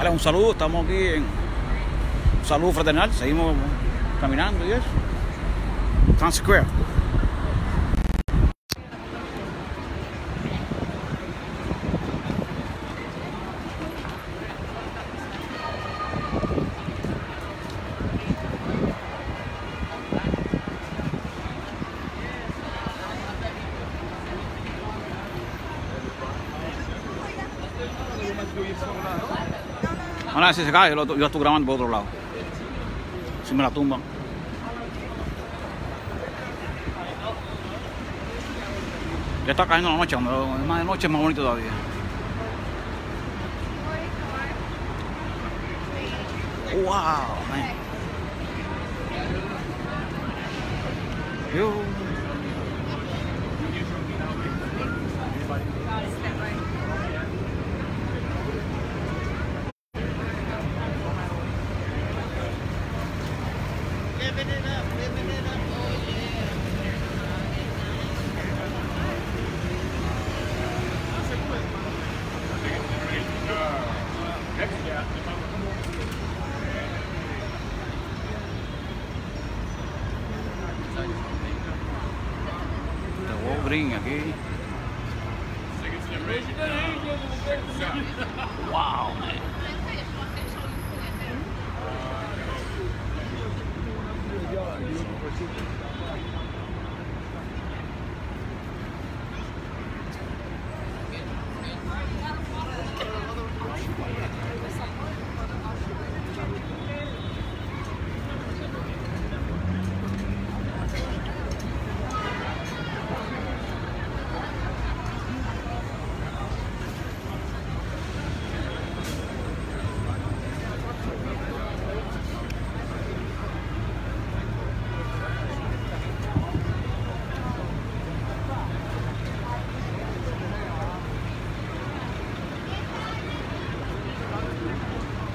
Dale, un saludo, estamos aquí en un saludo fraternal, seguimos caminando y eso. Times Square. Si se cae, yo, yo estoy grabando por otro lado. Si me la tumban. Ya está cayendo la noche, es más de noche es más bonito todavía. Wow, man. Yo. The Walgreens aquí. Wow, man.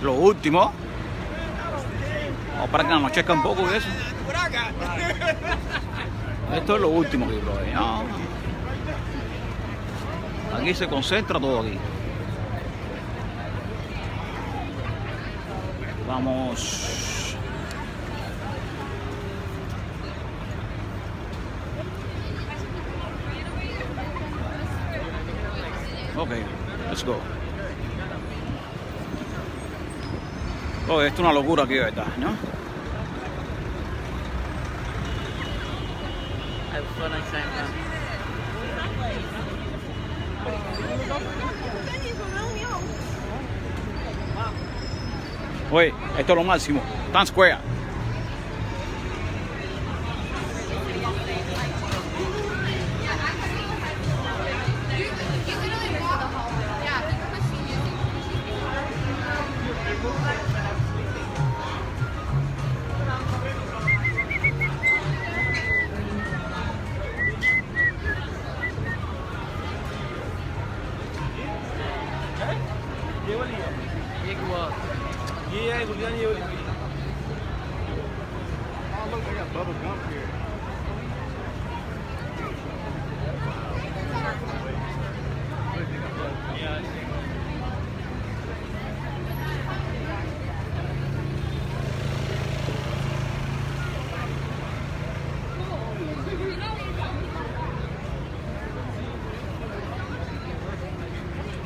Lo último. Vamos para que anochezca un poco eso. Esto es lo último que bro. No. Aquí se concentra todo aquí. Vamos. Ok, let's go. Oh, esto es una locura aquí, ¿verdad? ¿No? Oye, esto es lo máximo. Times Square.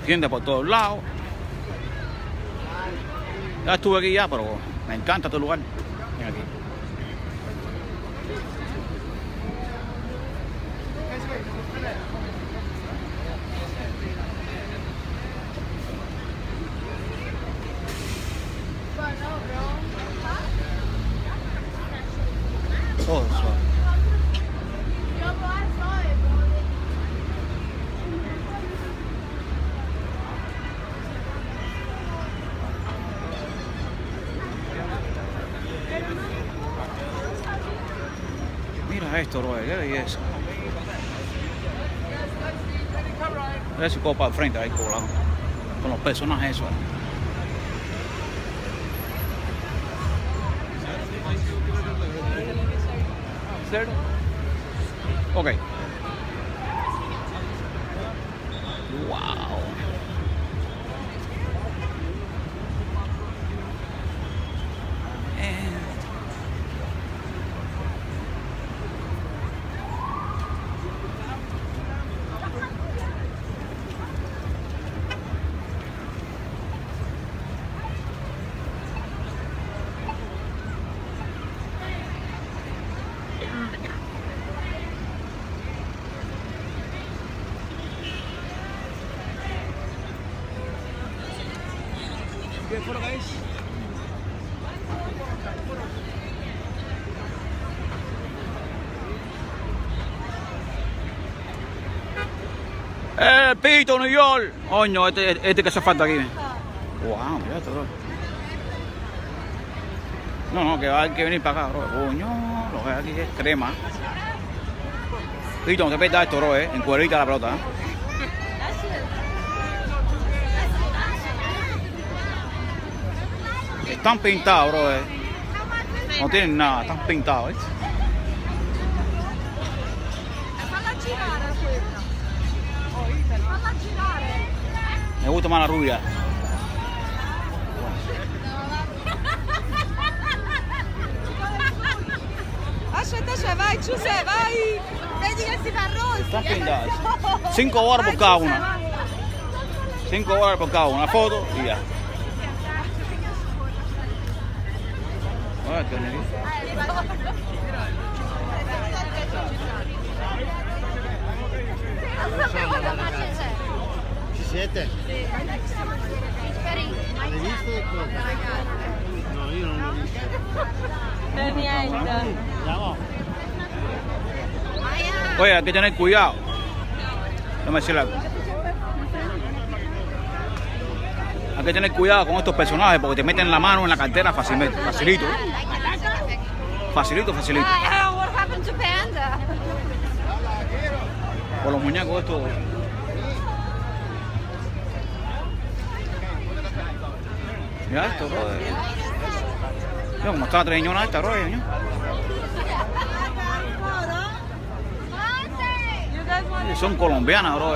Por todos lados. Ya estuve aquí ya, pero me encanta este lugar. Ven aquí. Todo suave. Esto, qué belleza. Al frente ahí colado. Con los personajes esos. Ok. Wow. Get photo, guys. ¡Eh, Pito, New York! Coño, este, este que hace falta aquí. Wow, mira esto, bro. No, no, que va a haber que venir para acá, bro. Coño, lo que aquí es crema. Pito, no te pierdas esto, bro, eh. En cuerita la pelota, eh. Están pintados, bro. No tienen nada, están pintados, ¿eh? Me gusta más la rubia. Vai, Giuseppe, vai. Vedi che si fa rosso. Están pintadas. Cinco horas por cada una. Cinco horas por cada una. Foto ya. Ay, qué bonito. Ci siete? L'hai visto? No, io non l'ho visto. Per niente. Andiamo. Oye, hay que tener cuidado. Déjame decirle algo. Hay que tener cuidado con estos personajes porque te meten la mano en la cartera fácilmente. Facilito. Facilito, facilito. Por los muñecos estos. Mira esto, bro. Mira cómo está treñona esta, Son colombianas, bro.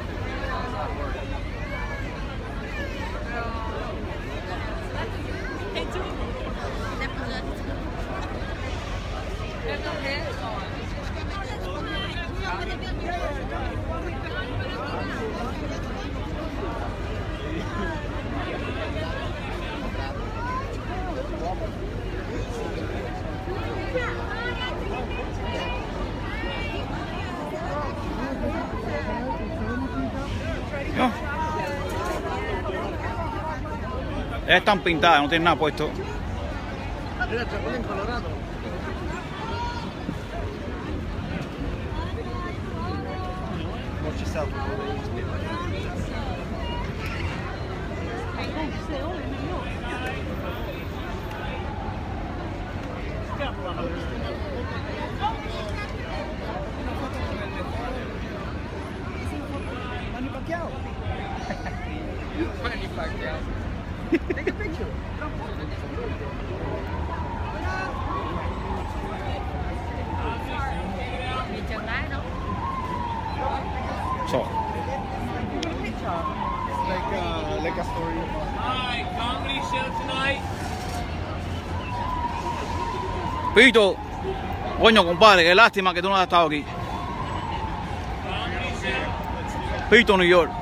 Están pintadas, no tienen nada puesto. Mira, Chapulín Colorado. Ci Like, uh, like a story. Alright, comedy show tonight. Pito, coño, compadre, qué lástima que tú no has estado aquí. Pito, New York.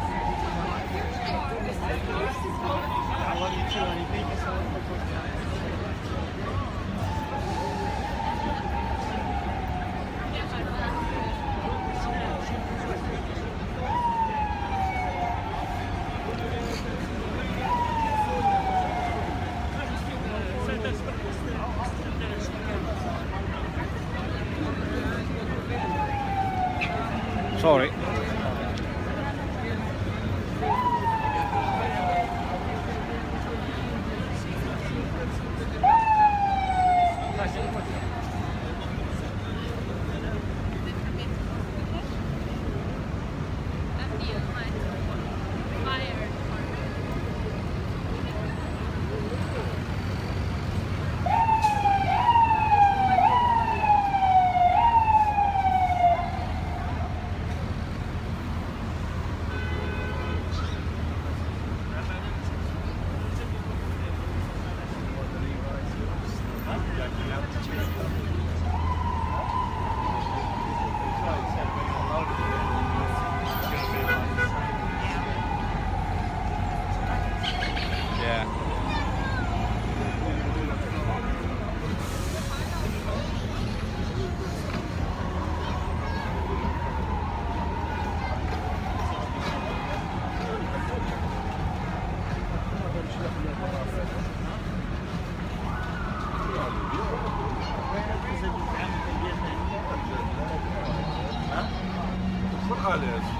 No,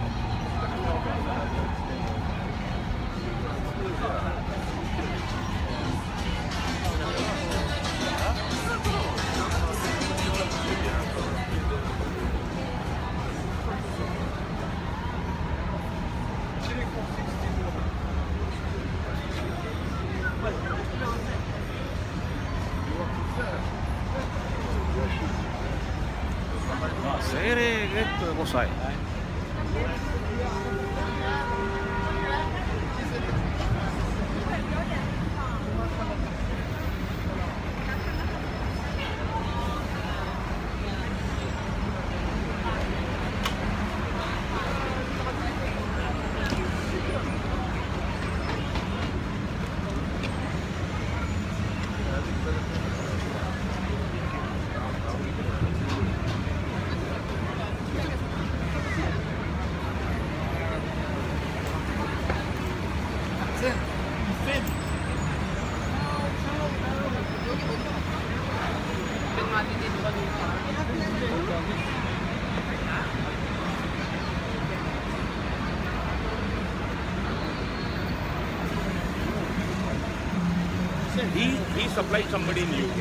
supplied somebody in UK.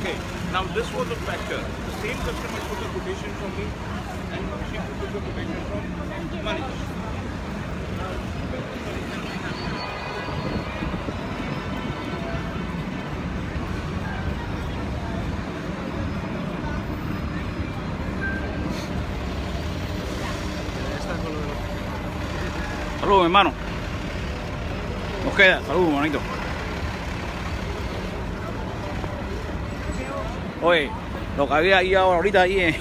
Okay. Now this was a factor. The same customer took a quotation from me and she took a quotation from Manish. Saludos, hermano. Nos queda. Saludos, bonito. Oye, lo que había ahí ahora, ahorita ahí eh,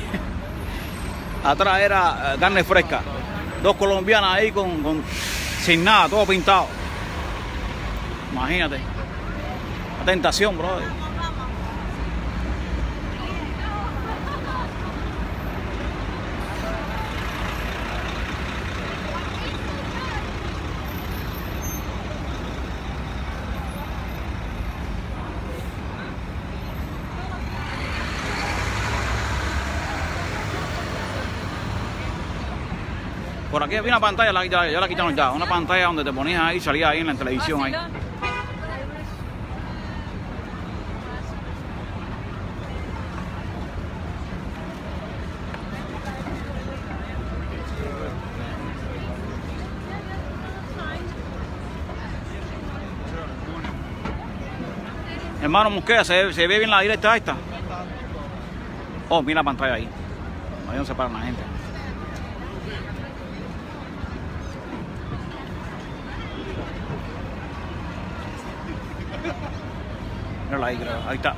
atrás era eh, carne fresca. Dos colombianas ahí con, sin nada, todo pintado. Imagínate. La tentación, brother. Aquí una pantalla, la, ya, ya la quitaron ya. Una pantalla donde te ponías ahí, salía ahí en la televisión ahí. Hermano Mosqueda, ¿se, ve- se ve bien la directa esta? Oh, mira la pantalla ahí. Ahí no se para la gente. aí tá.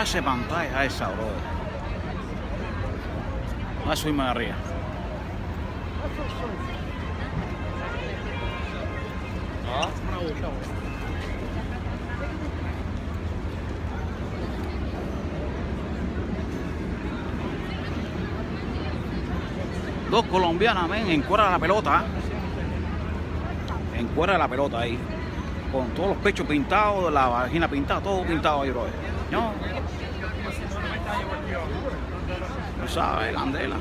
Ahí está. Una clase de pantalla esa, bro. Voy a subirme arriba. Dos colombianas, men, en cuera de la pelota. En cuera de la pelota ahí. Con todos los pechos pintados, la vagina pintada, todo pintado ahí, bro. No. Tú sabes, la andela.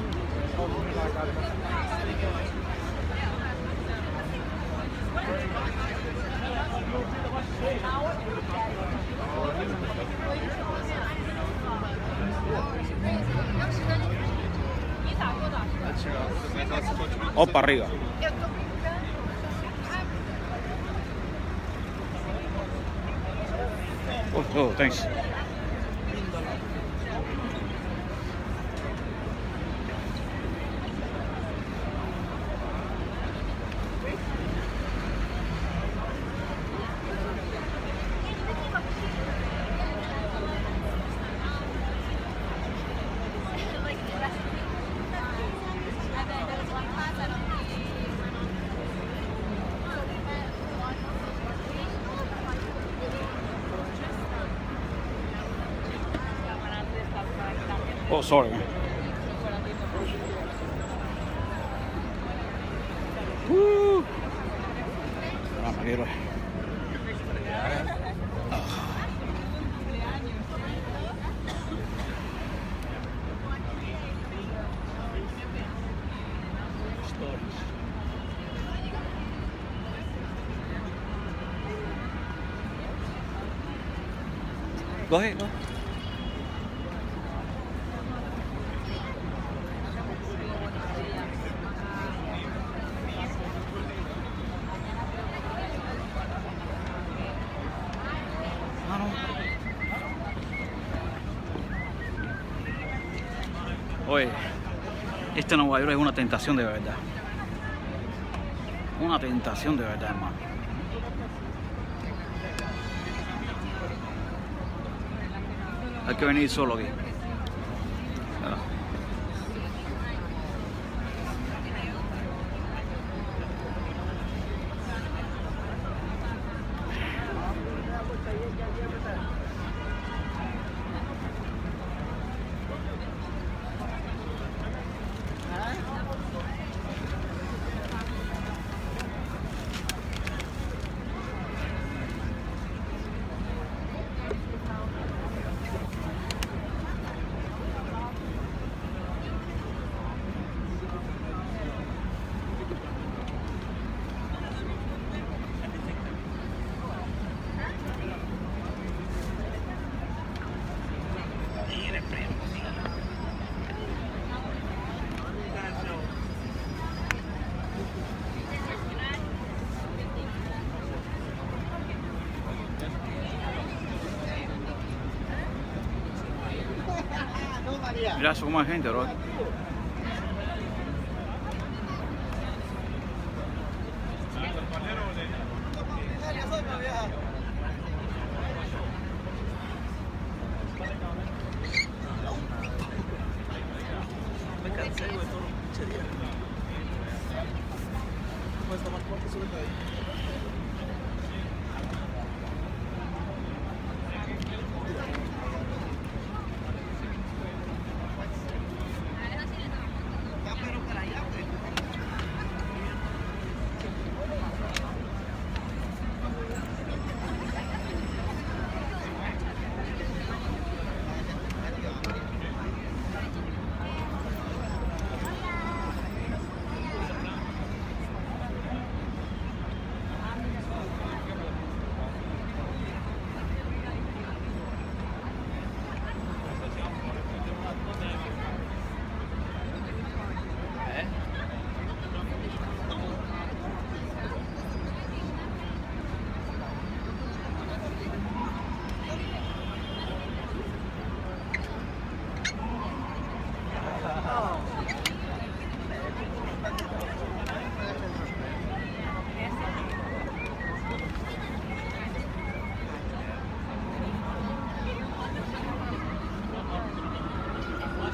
O para arriba. Oh, oh, thanks. Ah, me quiero. Go ahead, go. Ah, no. Oye, este Nueva York es una tentación de verdad. Una tentación de verdad, hermano. Hay que venir solo aquí. Eso como hay gente, bro.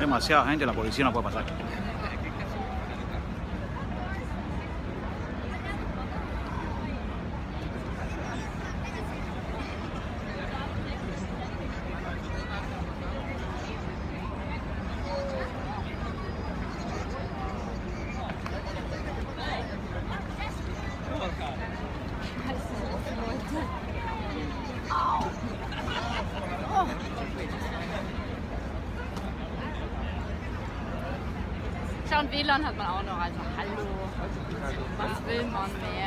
Demasiada gente, la policía no puede pasar. WLAN hat man auch noch. Also, hallo. Was will man mehr?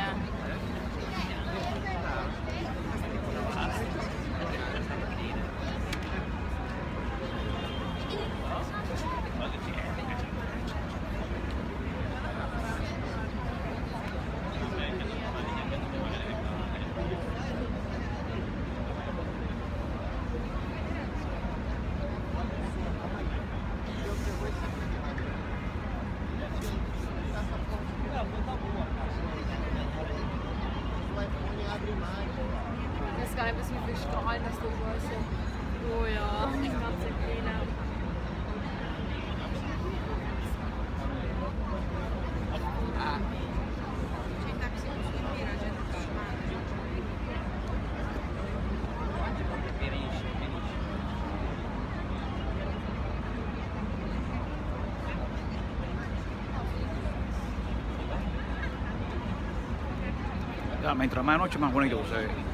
Mientras más noche, más bonito se ve.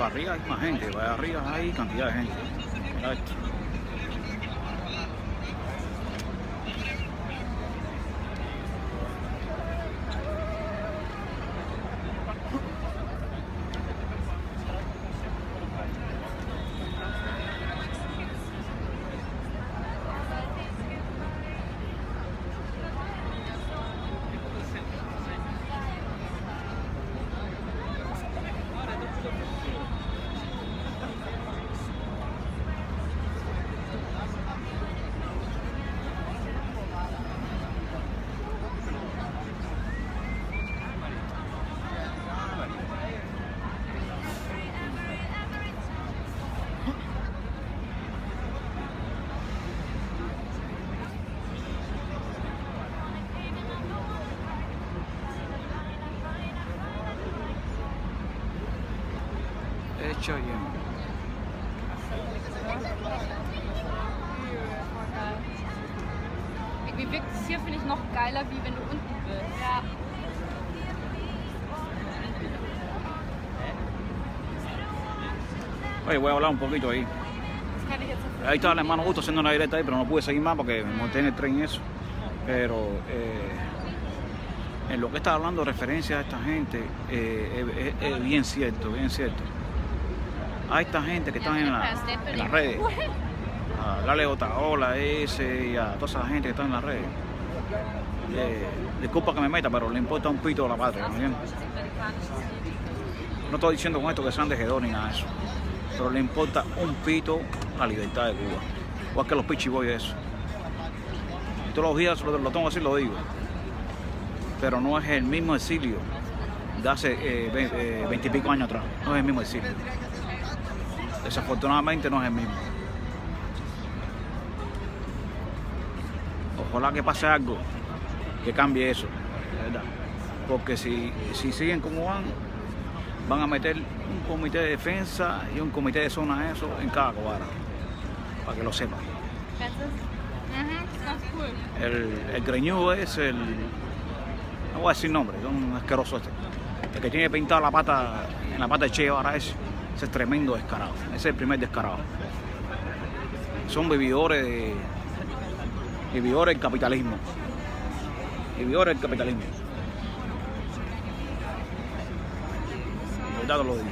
Arriba hay más gente, para arriba hay cantidad de gente. Mira esto. Hecho lleno. Voll geil. Irgendwie wirkt es hier, finde ich, noch geiler, wie wenn du unten bist. Ja. Oye, voy a hablar un poquito ahí. Ahí estaba el hermano Justo haciendo una directa ahí, pero no pude seguir más porque me monté en el tren y eso. Pero eh, en lo que está hablando referencia a esta gente, eh, es, es bien cierto, bien cierto. A esta gente que están en, la- en las redes, a Gale Otaola, ese y a toda esa gente que está en las redes. Eh, disculpa que me meta, pero le importa un pito a la patria, ¿me entiendes? No estoy diciendo con esto que sean tejedores ni nada de eso, pero le importa un pito la libertad de Cuba. Igual que los pichiboy eso. Y todos los días lo, lo tengo así, lo digo. Pero no es el mismo exilio de hace eh, eh, veintipico años atrás. No es el mismo exilio. Desafortunadamente no es el mismo. Ojalá que pase algo que cambie eso, verdad. Porque si, si siguen como van, van a meter un comité de defensa y un comité de zona eso en cada cobara. Para que lo sepan. Es? Cool. El, el greñudo es el. No voy a decir nombre, es un asqueroso este. El que tiene pintada la pata, en la pata de Che ahora ese, ese es tremendo descarado. Ese es el primer descarado. Son vividores de. Vividores del capitalismo. Vividores del capitalismo. Verdad te lo digo.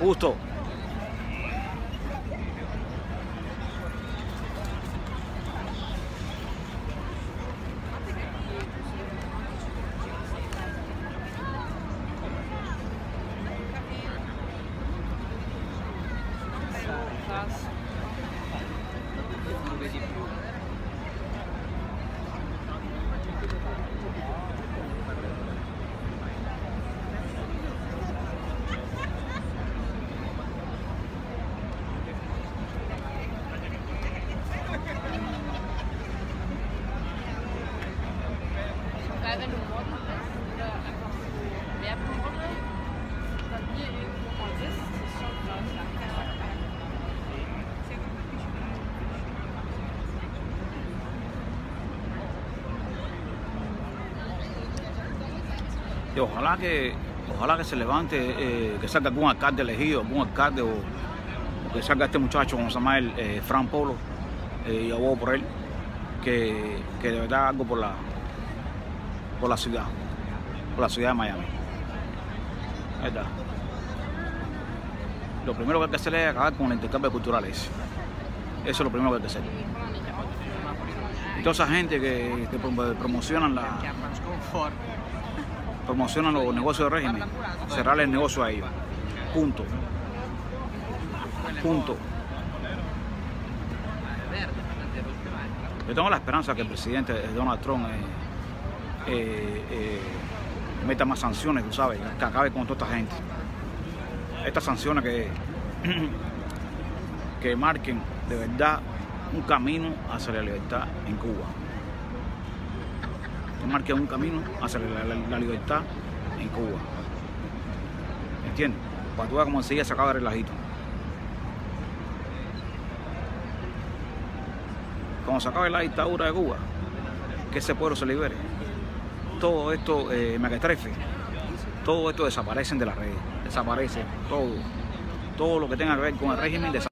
Justo. Ojalá que, ojalá que se levante, eh, que salga algún alcalde elegido, algún alcalde o, que salga este muchacho, como se llama él, eh, Fran Polo, eh, y abogo por él, que, que de verdad algo por la, por la ciudad, por la ciudad de Miami. ¿Verdad? Lo primero que hay que hacer es acabar con el intercambio cultural. Eso es lo primero que hay que hacer. Y toda esa gente que, que prom- promocionan la promocionan los negocios de régimen, cerrarle el negocio a ellos. Punto. Punto. Yo tengo la esperanza que el presidente Donald Trump eh, eh, eh, meta más sanciones, tú sabes, que acabe con toda esta gente. Estas sanciones que, que marquen de verdad un camino hacia la libertad en Cuba. Que marquen un camino hacia la, libertad en Cuba. ¿Entiendes? Para tú veas cómo enseguida se acaba el relajito. Cuando se acabe la dictadura de Cuba, que ese pueblo se libere. Todo esto, eh, mequetrefe, todo esto desaparecen de las redes, desaparece todo. Todo lo que tenga que ver con el régimen desaparece.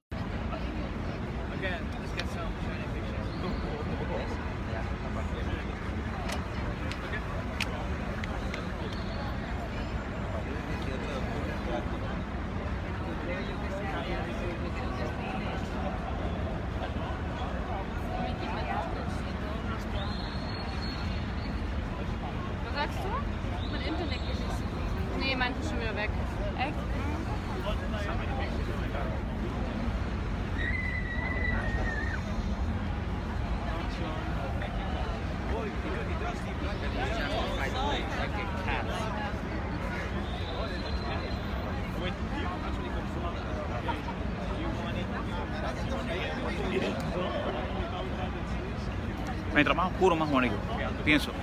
Mientras más oscuro, más bonito. Pienso.